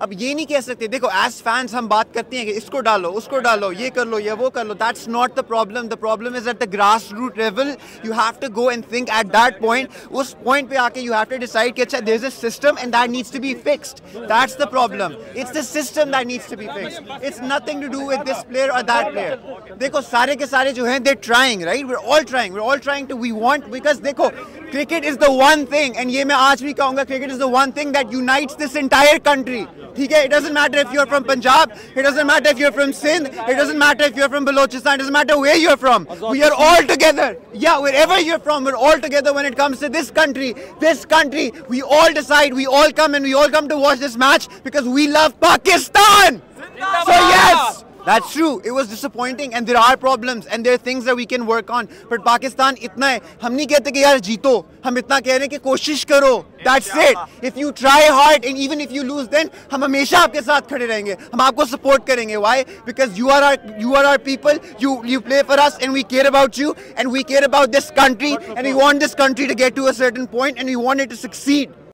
अब ये नहीं कह सकते, देखो एज फैंस हम बात करते हैं कि इसको डालो, उसको डालो, ये कर लो, ये वो कर लो that's not the problem the problem is at the grass root level you have to go and think at that point उस पॉइंट पे आके यू हैव टू डिसाइड कि अच्छा there is a system and that needs to be fixed that's the problem it's the system that needs to be fixed it's nothing to do with this player और that player देखो, सारे के सारे जो हैं they trying right we are all trying we are all trying to we want because देखो cricket is the one thing and ये मैं आज भी कहूंगा cricket is the one thing that unites this entire country ठीक है it doesn't matter if you are from Punjab it doesn't matter if you are from Sindh it doesn't matter if you are from Balochistan it doesn't matter where you are from we are all together yeah wherever you're from we're all together when it comes to this country this country we all decide we all come and we all come to watch this match because we love pakistan so yes That's true. It was disappointing, and there are problems, and there are things that we can work on. But Pakistan इतना है हम नहीं कहते कि यार जीतो हम इतना कह रहे हैं कि कोशिश करो That's it. If you try hard and even if you lose, then हम हमेशा आपके साथ खड़े रहेंगे हम आपको सपोर्ट करेंगे Why? Because you are our you are our people. You you play for us, and we care about you, and we care about this country, and we want this country to get to a certain point, and we want it to succeed.